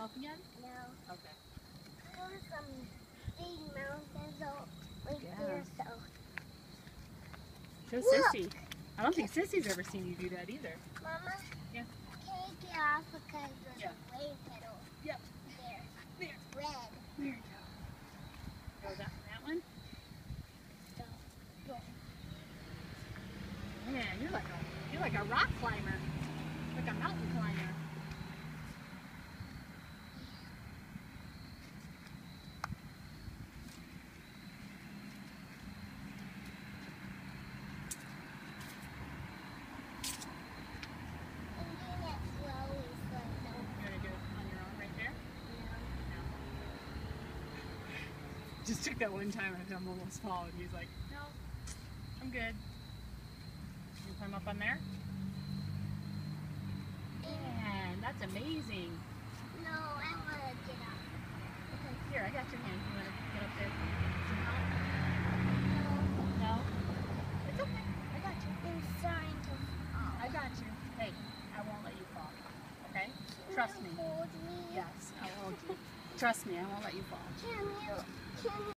yourself again? No. Okay. There were some big mountains out right Yeah. there, so. Show Look. Sissy. I don't think Sissy's ever seen you do that either. Mama? Yeah. Can you get off because there's Yeah. a wave pedal Yep. there. There. It's red. There you go. Go that, that one. So, Man, you're like a you're like a rock climber, like a mountain climber. and doing it slowly, slow. So, You're gonna do it on your own right there. you know. Just took that one time and I almost fall, and he's like, "No, I'm good." Can you climb up on there. Man, that's amazing. No, I want to get up. Okay, here, I got your hand. You wanna get up there? No, No. It's okay. I got you. I'm starting to fall. I got you. Hey, I won't let you fall. Okay? Trust me. Hold me. Yes, I you. Trust me, I won't let you fall. Can you? Can